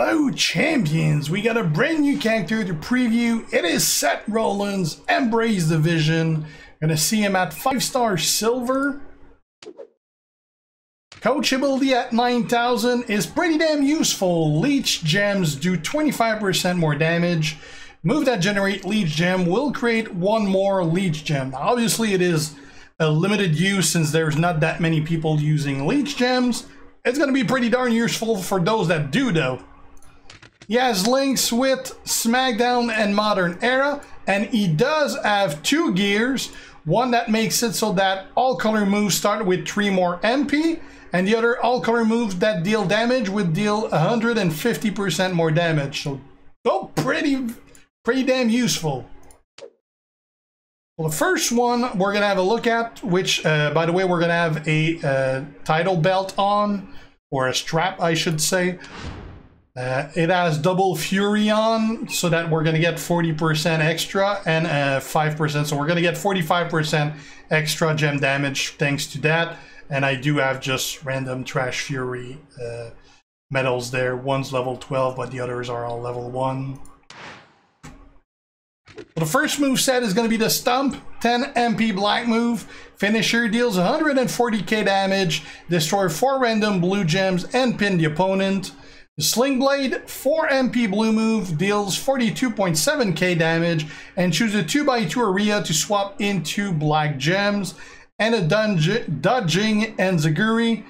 Hello champions, we got a brand new character to preview. It is Seth Rollins, Embrace The Vision. Gonna see him at 5 star silver. Coachability at 9000 is pretty damn useful. Leech gems do 25% more damage. Move that generate leech gem will create one more leech gem. Now, obviously it is a limited use since there's not that many people using leech gems. It's going to be pretty darn useful for those that do though. He has links with SmackDown and Modern Era, and he does have two gears. One that makes it so that all color moves start with 3 more MP, and the other all color moves that deal damage would deal 150% more damage. So, oh, pretty, pretty damn useful. Well, the first one we're going to have a look at, which, uh, by the way, we're going to have a uh, title belt on, or a strap, I should say. Uh, it has double Fury on, so that we're going to get 40% extra and 5%. Uh, so we're going to get 45% extra gem damage thanks to that. And I do have just random Trash Fury uh, medals there. One's level 12, but the others are all level 1. the first move set is going to be the Stump, 10 MP black move. Finisher deals 140k damage, destroy 4 random blue gems, and pin the opponent. The Sling Blade, 4 MP blue move, deals 42.7k damage, and choose a 2x2 area to swap into black gems. And a dodging Enzuigiri.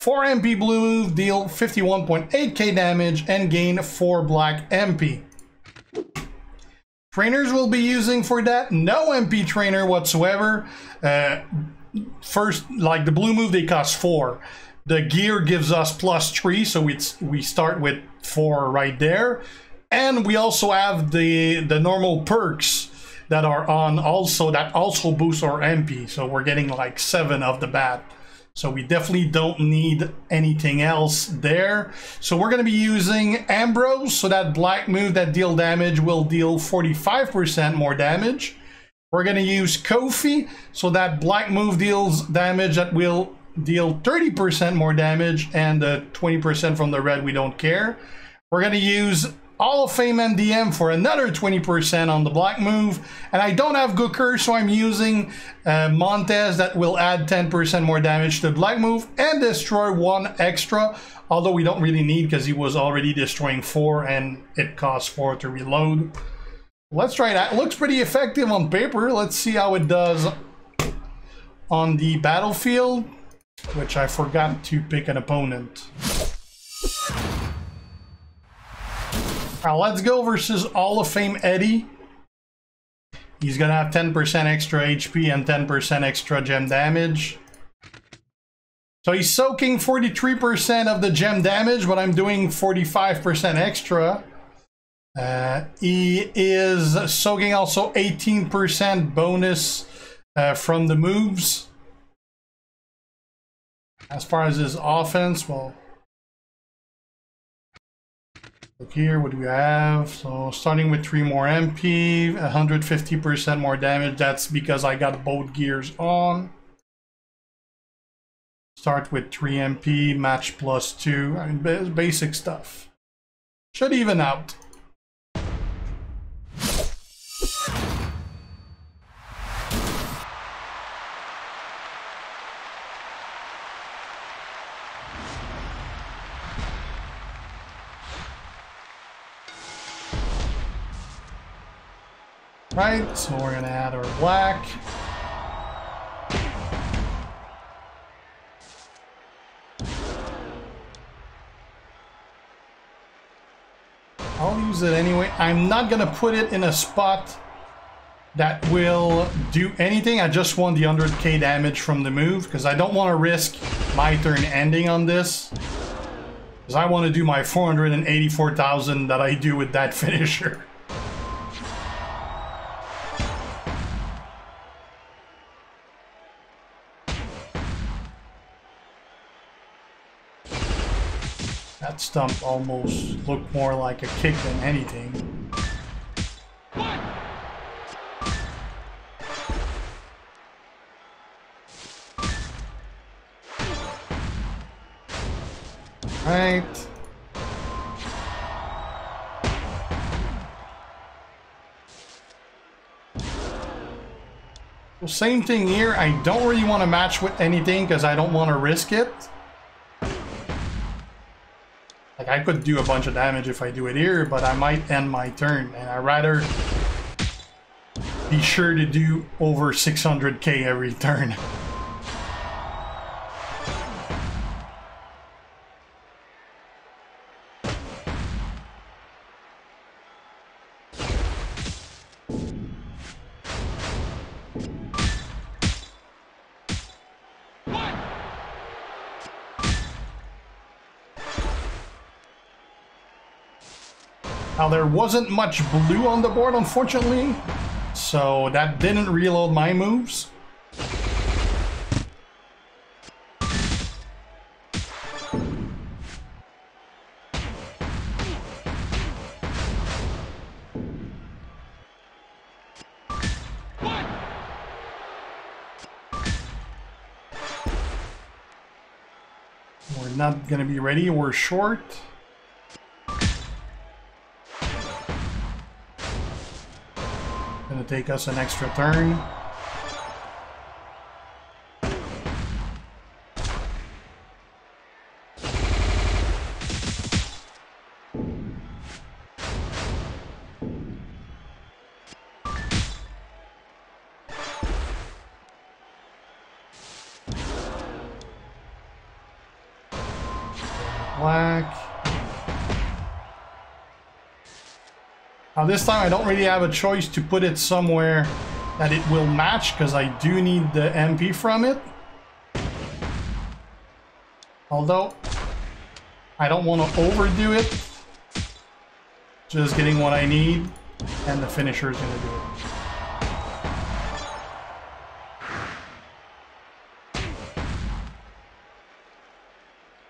4 MP blue move, deal 51.8k damage, and gain 4 black MP. Trainers will be using for that, no MP trainer whatsoever. Uh, first, like the blue move, they cost 4. The gear gives us plus three, so it's we start with four right there. And we also have the, the normal perks that are on also, that also boost our MP. So we're getting like seven of the bat. So we definitely don't need anything else there. So we're going to be using Ambrose. So that black move that deal damage will deal 45% more damage. We're going to use Kofi. So that black move deals damage that will deal 30% more damage and the 20% from the red we don't care. We're going to use Hall of Fame MDM for another 20% on the black move. And I don't have Gooker, so I'm using uh, Montez that will add 10% more damage to the black move and destroy one extra. Although we don't really need because he was already destroying four and it costs four to reload. Let's try that. It looks pretty effective on paper. Let's see how it does on the battlefield which I forgot to pick an opponent. Now let's go versus Hall of Fame Eddie. He's gonna have 10% extra HP and 10% extra gem damage. So he's soaking 43% of the gem damage, but I'm doing 45% extra. Uh, he is soaking also 18% bonus uh, from the moves. As far as his offense, well, look here, what do we have? So starting with three more MP, 150% more damage. That's because I got both gears on. Start with 3 MP, match plus 2. I mean, basic stuff. Should even out. Right, so we're gonna add our black. I'll use it anyway. I'm not gonna put it in a spot that will do anything. I just want the 100k damage from the move because I don't want to risk my turn ending on this. Because I want to do my 484,000 that I do with that finisher. stump almost looked more like a kick than anything. Right. Well, same thing here. I don't really want to match with anything because I don't want to risk it. I could do a bunch of damage if I do it here, but I might end my turn. And I'd rather be sure to do over 600k every turn. Now there wasn't much blue on the board, unfortunately, so that didn't reload my moves. We're not gonna be ready, we're short. Take us an extra turn. Now this time I don't really have a choice to put it somewhere that it will match because I do need the MP from it. Although, I don't want to overdo it. Just getting what I need and the finisher is going to do it.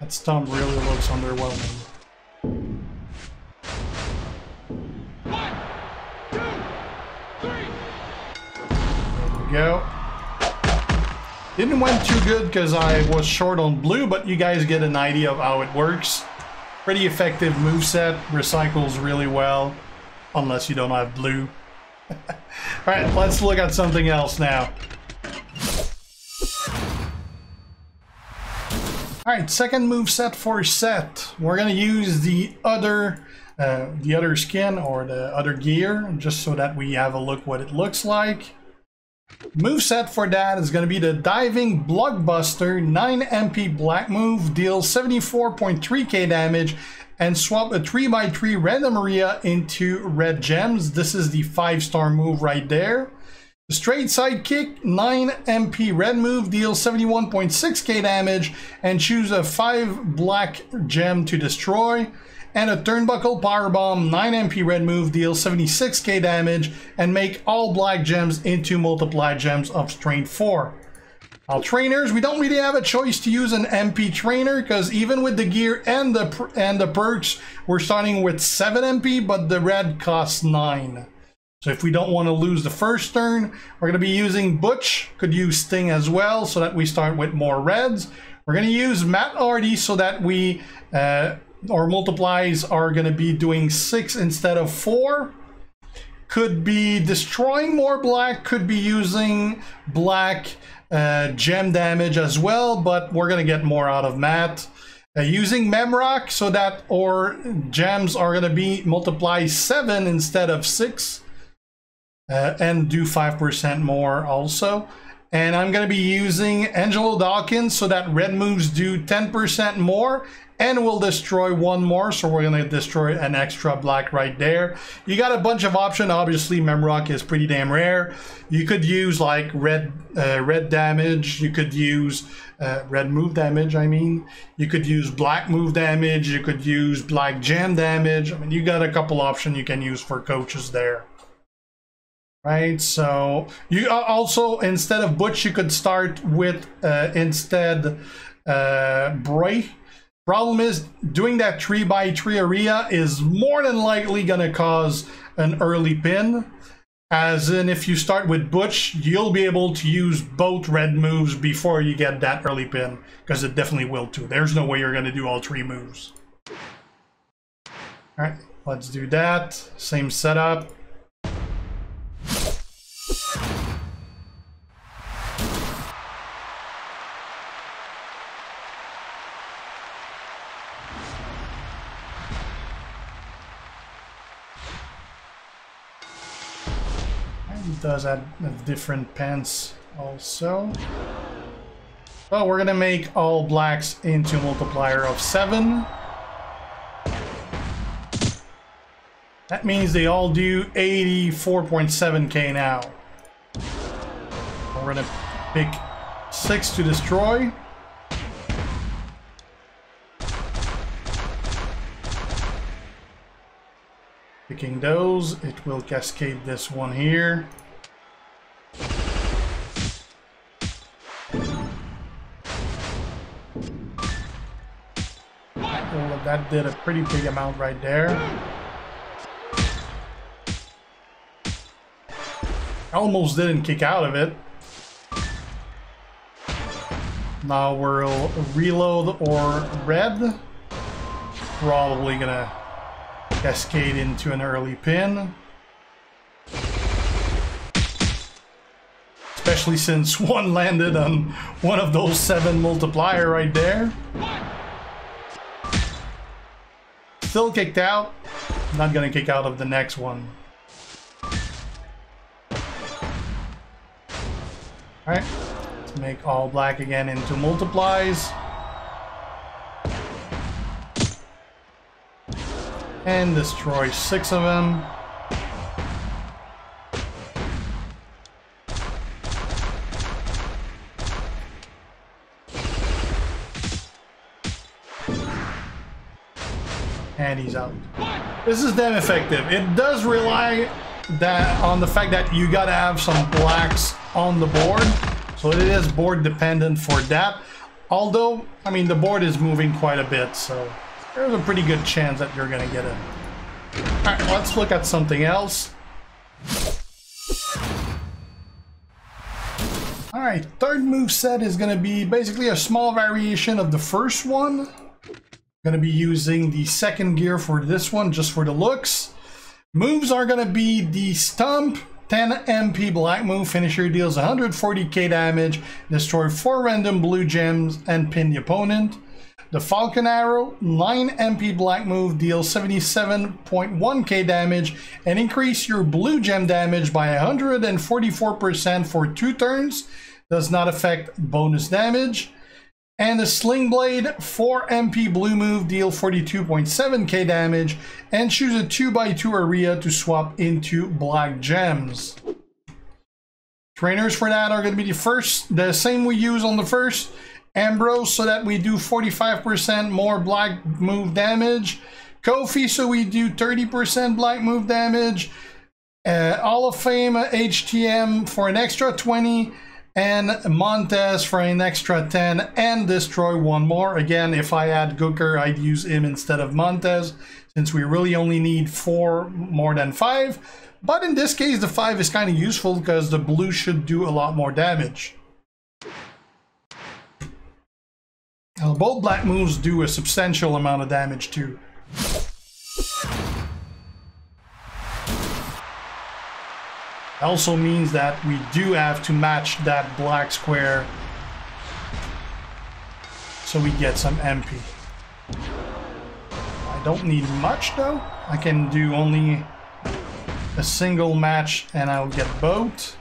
That stump really looks underwhelming. Didn't went too good because I was short on blue, but you guys get an idea of how it works. Pretty effective move set, recycles really well, unless you don't have blue. Alright, let's look at something else now. Alright, second move Seth for set. We're gonna use the other uh, the other skin or the other gear just so that we have a look what it looks like. Move set for that is going to be the Diving Blockbuster 9 MP Black Move, deals 74.3k damage, and swap a 3x3 random area into red gems. This is the 5 star move right there. Straight side kick, 9 MP red move, deals 71.6k damage, and choose a 5 black gem to destroy and a Turnbuckle Powerbomb 9 MP red move deals 76k damage and make all black gems into multiplied gems of strength 4. Now trainers, we don't really have a choice to use an MP trainer because even with the gear and the and the perks, we're starting with 7 MP, but the red costs 9. So if we don't want to lose the first turn, we're going to be using Butch, could use Sting as well, so that we start with more reds. We're going to use Matt Hardy so that we uh, our multiplies are going to be doing six instead of four. Could be destroying more black, could be using black uh, gem damage as well, but we're going to get more out of Matt. Uh, using Memrock so that our gems are going to be multiply 7 instead of 6 uh, and do 5% more also. And I'm going to be using Angelo Dawkins so that red moves do 10% more and we'll destroy one more. So we're gonna destroy an extra black right there. You got a bunch of options obviously memrock is pretty damn rare. You could use like red uh, red damage. You could use uh, red move damage I mean. You could use black move damage. You could use black gem damage. I mean you got a couple options you can use for coaches there right so you also instead of butch you could start with uh, instead uh Bray Problem is, doing that tree by tree area is more than likely going to cause an early pin. As in, if you start with Butch, you'll be able to use both red moves before you get that early pin, because it definitely will too. There's no way you're going to do all three moves. Alright, let's do that. Same setup. It does have different pens also. Well, we're gonna make all blacks into a multiplier of 7. That means they all do 84.7k now. We're gonna pick 6 to destroy. Picking those, it will cascade this one here. Well, that did a pretty big amount right there. Almost didn't kick out of it. Now we'll reload or red. Probably gonna cascade into an early pin. Especially since one landed on one of those seven multiplier right there. Still kicked out. Not gonna kick out of the next one. Alright, let's make all black again into multiplies. And destroy six of them. And he's out. This is damn effective. It does rely that on the fact that you gotta have some blacks on the board. So it is board dependent for that. Although, I mean, the board is moving quite a bit, so there's a pretty good chance that you're gonna get it. Alright, let's look at something else. Alright, third move set is gonna be basically a small variation of the first one. Gonna be using the second gear for this one, just for the looks. Moves are gonna be the stump, 10 MP Black Move Finisher deals 140k damage, destroy 4 random blue gems, and pin the opponent. The Falcon Arrow, 9 MP Black Move deals 77.1k damage and increase your blue gem damage by 144% for 2 turns. Does not affect bonus damage. And the Sling Blade, 4 MP blue move, deal 42.7k damage, and choose a 2x2 area to swap into black gems. Trainers for that are going to be the first, the same we use on the first, Ambrose, so that we do 45% more black move damage. Kofi, so we do 30% black move damage. Uh, Hall of Fame HTM for an extra 20 and Montez for an extra 10 and destroy one more. Again, if I had Gooker, I'd use him instead of Montez since we really only need four more than five. But in this case, the five is kind of useful because the blue should do a lot more damage. Now, both black moves do a substantial amount of damage too. also means that we do have to match that black square so we get some MP. I don't need much though. I can do only a single match and I'll get both.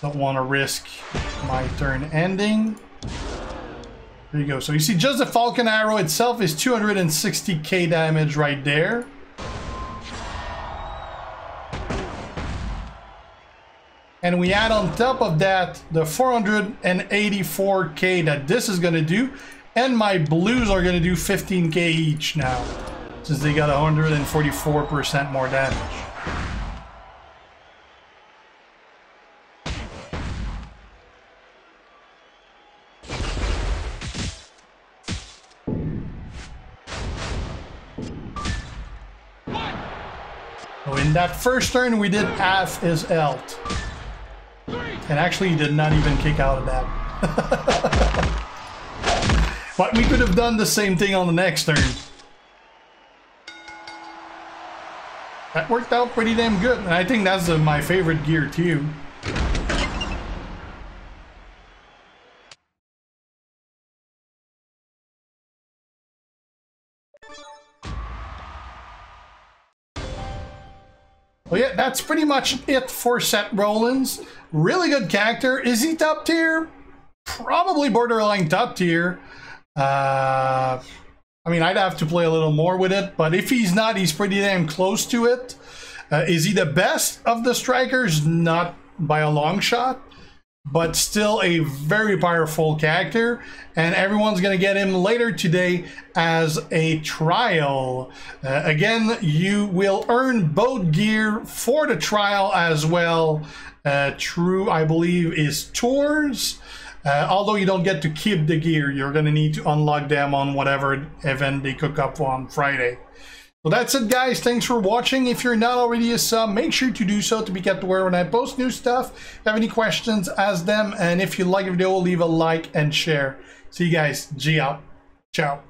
Don't want to risk my turn ending. There you go. So you see just the Falcon Arrow itself is 260k damage right there. and we add on top of that the 484k that this is going to do and my blues are going to do 15k each now since they got 144% more damage that first turn we did half is health and actually, did not even kick out of that. but we could have done the same thing on the next turn. That worked out pretty damn good. And I think that's uh, my favorite gear too. Well, yeah, that's pretty much it for Seth Rollins. Really good character. Is he top tier? Probably borderline top tier. Uh, I mean, I'd have to play a little more with it, but if he's not, he's pretty damn close to it. Uh, is he the best of the strikers? Not by a long shot, but still a very powerful character. And everyone's going to get him later today as a trial. Uh, again, you will earn both gear for the trial as well. Uh, true, I believe, is tours. Uh, although you don't get to keep the gear, you're going to need to unlock them on whatever event they cook up on Friday. Well, that's it, guys. Thanks for watching. If you're not already a sub, uh, make sure to do so to be kept aware when I post new stuff. If you have any questions, ask them. And if you like the video, leave a like and share. See you guys. G out. Ciao.